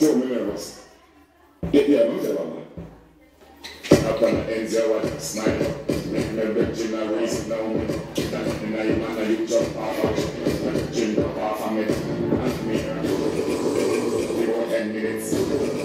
tó mi nervous. Yeah, yeah, I'm tell you. Up on the what sniper. Make me big chin and raise it down. That in the man that you jump me. Go ten minutes.